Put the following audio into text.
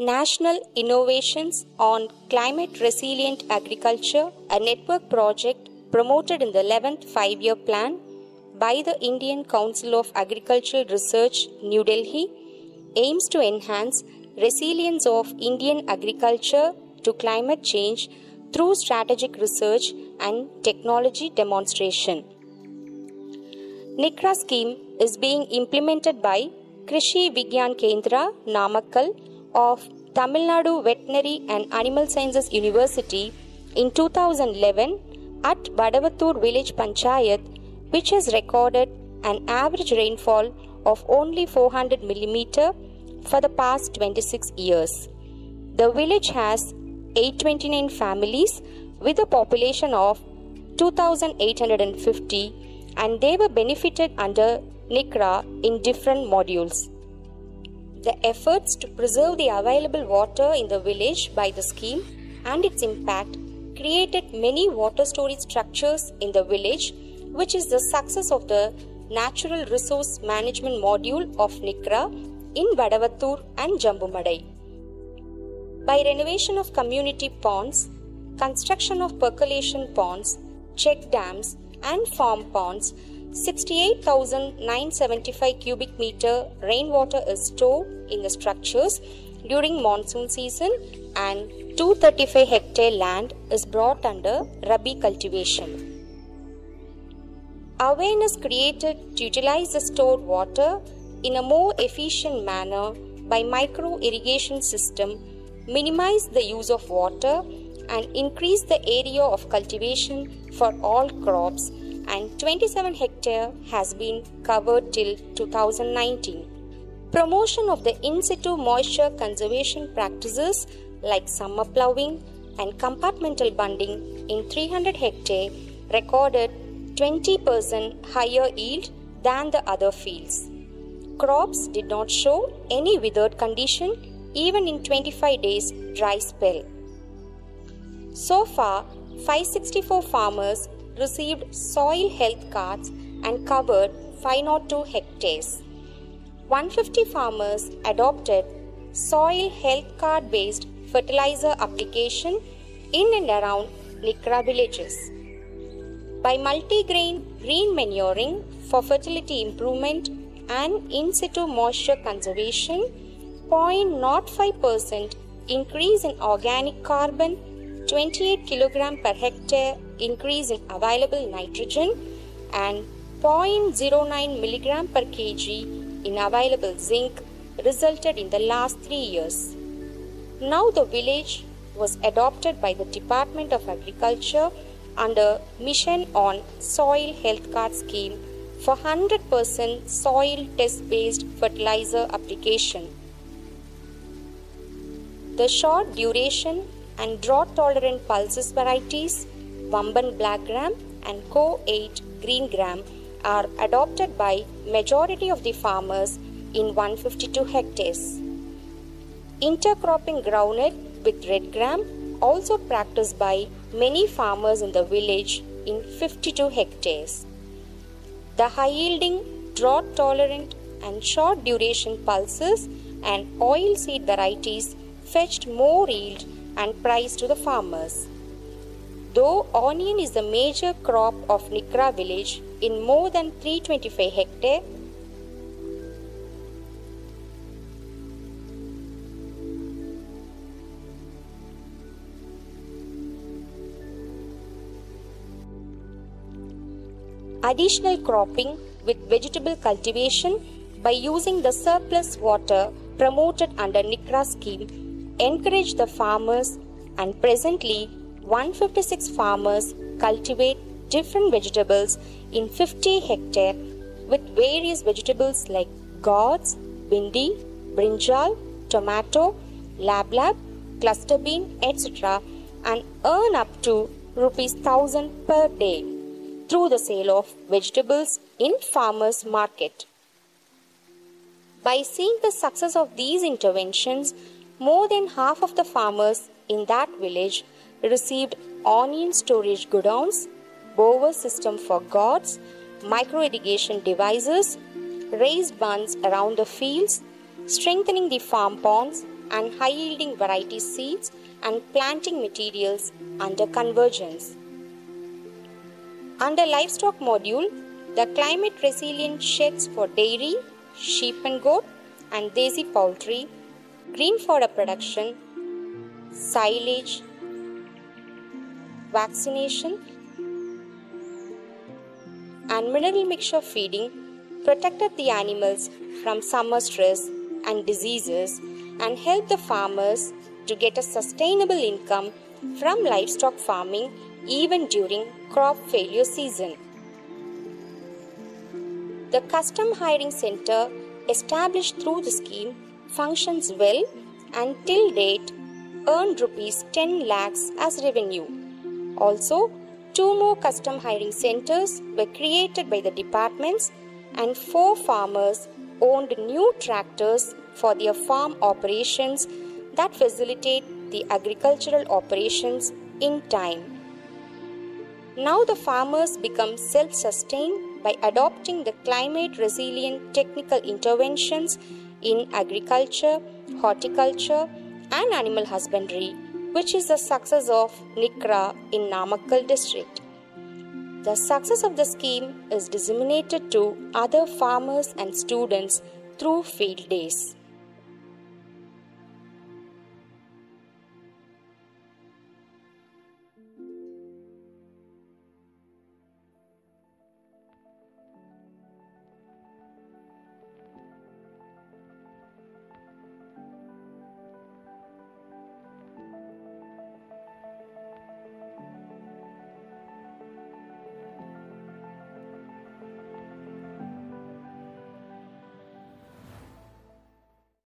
National Innovations on Climate Resilient Agriculture, a network project promoted in the 11th five year plan by the Indian Council of Agricultural Research, New Delhi, aims to enhance resilience of Indian agriculture to climate change through strategic research and technology demonstration. NICRA scheme is being implemented by Krishi Vigyan Kendra, Namakkal of Tamil Nadu Veterinary and Animal Sciences University in 2011 at Badavatur village panchayat which has recorded an average rainfall of only 400 mm for the past 26 years. The village has 829 families with a population of 2850 and they were benefited under NICRA in different modules. The efforts to preserve the available water in the village by the scheme and its impact created many water storage structures in the village, which is the success of the Natural Resource Management Module of NICRA in Badavatur and Jambumadai. By renovation of community ponds, construction of percolation ponds, check dams, and farm ponds, 68,975 cubic meter rainwater is stored in the structures during monsoon season and 235 hectare land is brought under Rabi cultivation. Awareness created to utilize the stored water in a more efficient manner by micro irrigation system minimize the use of water and increase the area of cultivation for all crops and 27 hectare has been covered till 2019. Promotion of the in situ moisture conservation practices like summer ploughing and compartmental bunding in 300 hectare recorded 20% higher yield than the other fields. Crops did not show any withered condition even in 25 days dry spell. So far, 564 farmers received soil health cards and covered 502 hectares. 150 farmers adopted soil health card based fertilizer application in and around NICRA villages. By multi-grain green manuring for fertility improvement and in situ moisture conservation, 0.05% increase in organic carbon 28 kg per hectare increase in available nitrogen and 0.09 mg per kg in available zinc resulted in the last 3 years. Now the village was adopted by the Department of Agriculture under Mission on Soil Health Card Scheme for 100% soil test based fertilizer application. The short duration and drought tolerant pulses varieties, Vamban Black Gram and Co 8 Green Gram, are adopted by majority of the farmers in 152 hectares. Intercropping groundnut with red gram also practiced by many farmers in the village in 52 hectares. The high yielding, drought tolerant, and short duration pulses and oil seed varieties fetched more yield and price to the farmers. Though onion is the major crop of NICRA village in more than 325 hectare, additional cropping with vegetable cultivation by using the surplus water promoted under NICRA scheme encourage the farmers and presently 156 farmers cultivate different vegetables in 50 hectare with various vegetables like gourds, bindi, brinjal, tomato, lablab, cluster bean, etc. and earn up to rupees 1000 per day through the sale of vegetables in farmers market. By seeing the success of these interventions, more than half of the farmers in that village received onion storage godowns, bower system for gourds, micro irrigation devices, raised bunds around the fields, strengthening the farm ponds, and high yielding variety seeds and planting materials under convergence. Under livestock module, the climate resilient sheds for dairy, sheep and goat, and desi poultry, green fodder production, silage, vaccination, and mineral mixture feeding protected the animals from summer stress and diseases and helped the farmers to get a sustainable income from livestock farming even during crop failure season. The custom hiring center established through the scheme functions well and till date earned rupees 10 lakhs as revenue. Also, two more custom hiring centers were created by the departments and four farmers owned new tractors for their farm operations that facilitate the agricultural operations in time. Now the farmers become self sustained by adopting the climate resilient technical interventions in agriculture, horticulture, and animal husbandry, which is the success of NICRA in Namakkal district. The success of the scheme is disseminated to other farmers and students through field days.